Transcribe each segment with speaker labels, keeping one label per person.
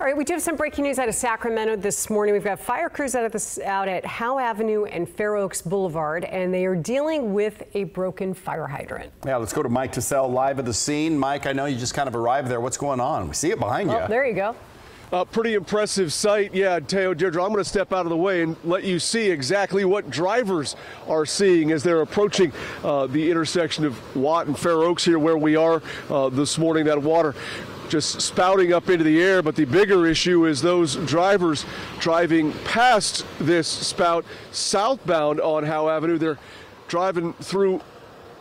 Speaker 1: All right, we do have some breaking news out of Sacramento this morning. We've got fire crews out, the, out at Howe Avenue and Fair Oaks Boulevard, and they are dealing with a broken fire hydrant.
Speaker 2: Yeah, let's go to Mike TeSelle live at the scene. Mike, I know you just kind of arrived there. What's going on? We see it behind
Speaker 1: oh,
Speaker 2: you.
Speaker 1: There you go.
Speaker 3: A pretty impressive sight. Yeah, Teo Deirdre, I'm going to step out of the way and let you see exactly what drivers are seeing as they're approaching uh, the intersection of Watt and Fair Oaks here where we are uh, this morning. That water just spouting up into the air. But the bigger issue is those drivers driving past this spout southbound on Howe Avenue. They're driving through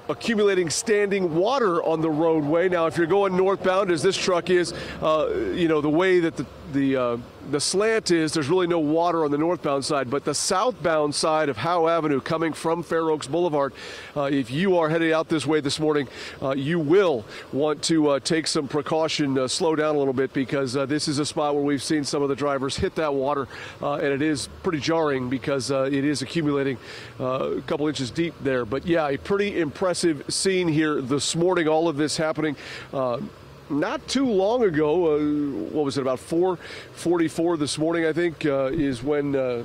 Speaker 3: accumulating standing water on the roadway. Now, if you're going northbound, as this truck is, uh, you know, the way that the the uh, the slant is there's really no water on the northbound side, but the southbound side of Howe Avenue coming from Fair Oaks Boulevard, uh, if you are headed out this way this morning, uh, you will want to uh, take some precaution, uh, slow down a little bit because uh, this is a spot where we've seen some of the drivers hit that water, and it is pretty jarring because it is accumulating a couple inches deep there. But yeah, a pretty impressive scene here this morning. All of this happening not too long ago, uh, what was it, about 444 this morning, I think, uh, is when, uh,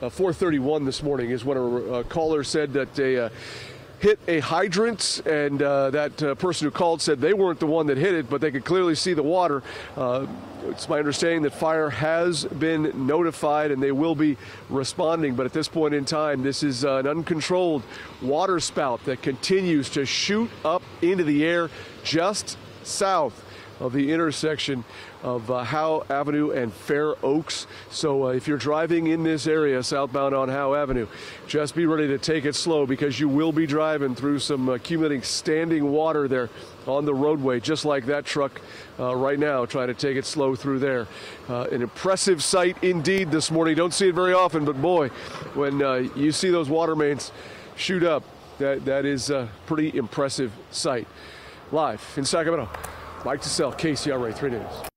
Speaker 3: uh 431 this morning is when a, a caller said that they uh, hit a hydrant, and uh, that uh, person who called said they weren't the one that hit it, but they could clearly see the water. Uh, it's my understanding that fire has been notified and they will be responding, but at this point in time, this is an uncontrolled water spout that continues to shoot up into the air just south of the intersection of uh, Howe Avenue and Fair Oaks. So uh, if you're driving in this area southbound on Howe Avenue, just be ready to take it slow because you will be driving through some accumulating standing water there on the roadway, just like that truck uh, right now, trying to take it slow through there. Uh, an impressive sight indeed this morning. Don't see it very often, but boy, when uh, you see those water mains shoot up, that, that is a pretty impressive sight. Live in Sacramento, Mike TeSelle, KCRA 3 News.